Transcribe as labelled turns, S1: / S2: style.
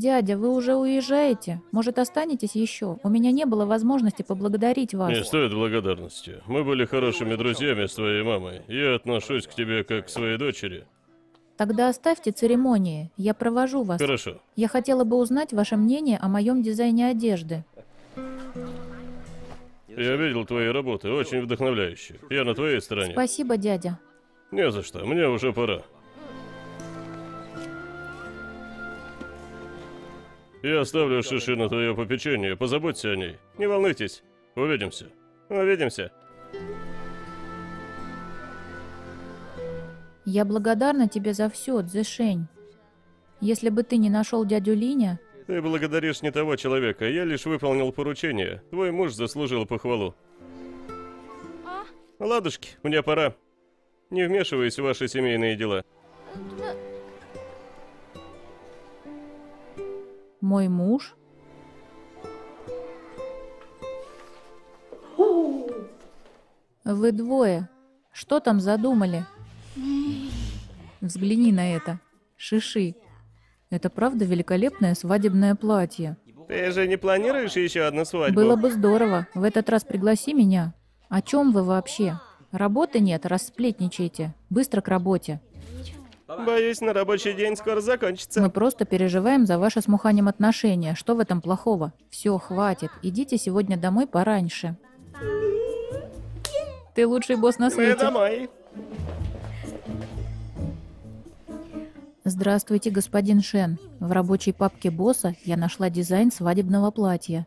S1: Дядя, вы уже уезжаете? Может, останетесь еще? У меня не было возможности поблагодарить вас.
S2: Не стоит благодарности. Мы были хорошими друзьями с твоей мамой. Я отношусь к тебе как к своей дочери.
S1: Тогда оставьте церемонии. Я провожу вас.
S2: Хорошо.
S1: Я хотела бы узнать ваше мнение о моем дизайне одежды.
S2: Я видел твои работы, очень вдохновляющие. Я на твоей стороне.
S1: Спасибо, дядя.
S2: Не за что, мне уже пора. Я оставлю Шиши на твое попечение, позаботься о ней. Не волнуйтесь. Увидимся. Увидимся.
S1: Я благодарна тебе за все, Цзэшень. Если бы ты не нашел дядю Линя,
S2: Ты благодаришь не того человека, я лишь выполнил поручение. Твой муж заслужил похвалу. Ладушки, мне пора. Не вмешивайся в ваши семейные дела.
S1: Мой муж... Вы двое. Что там задумали? Взгляни на это. Шиши. Это правда великолепное свадебное платье.
S2: Ты же не планируешь еще одну свадьбу?
S1: Было бы здорово. В этот раз пригласи меня. О чем вы вообще? Работы нет, расплетничаете. Быстро к работе.
S2: Боюсь, на рабочий день скоро закончится.
S1: Мы просто переживаем за ваши с Муханем отношения. Что в этом плохого? Все, хватит. Идите сегодня домой пораньше. Ты лучший босс на
S2: Мы
S1: свете.
S2: домой.
S1: Здравствуйте, господин Шен. В рабочей папке босса я нашла дизайн свадебного платья.